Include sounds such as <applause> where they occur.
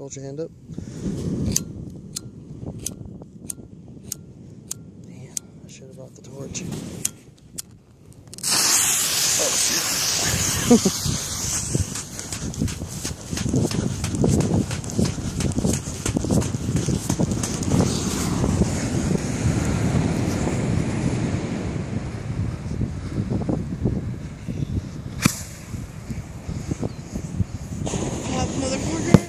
Hold your hand up. Damn, I should have brought the torch. Oh, shit. <laughs> another motherfucker.